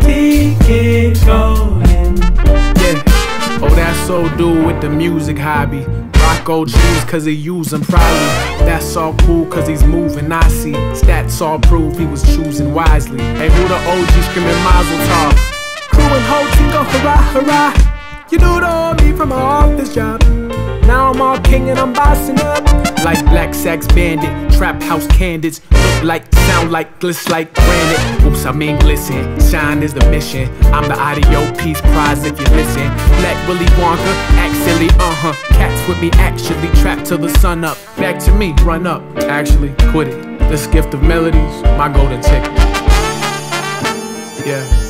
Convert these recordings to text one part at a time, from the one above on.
ticket golden. Yeah. Oh, that's old dude with the music hobby. Rock old jeans cause he use them probably. That's all cool cause he's moving, I see. Stats all prove he was choosing wisely. Hey, who the OG screaming Mazel Tov? Crew and whole team go hurrah, hurrah. You do it all me from my office job. Now I'm all king and I'm bossing up. Like Black Sax Bandit, Trap House Candids. Look like, sound like, gliss like granite. Oops, I mean glisten. Shine is the mission. I'm the audio piece prize if you listen. Black Willy Wonka, act silly, uh huh. Cats with me actually trapped till the sun up. Back to me, run up. Actually, quit it. This gift of melodies, my golden ticket. Yeah.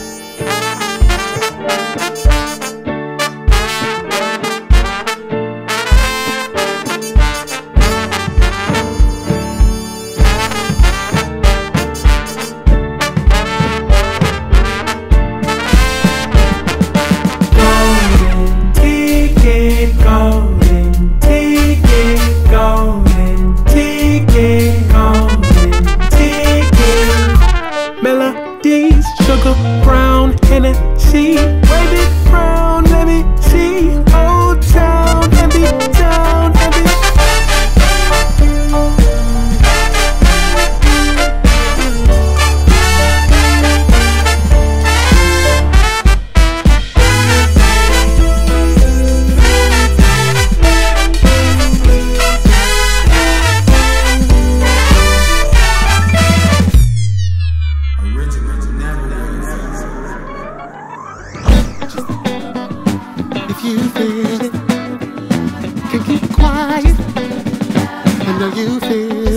You feel it, can keep quiet. I know you feel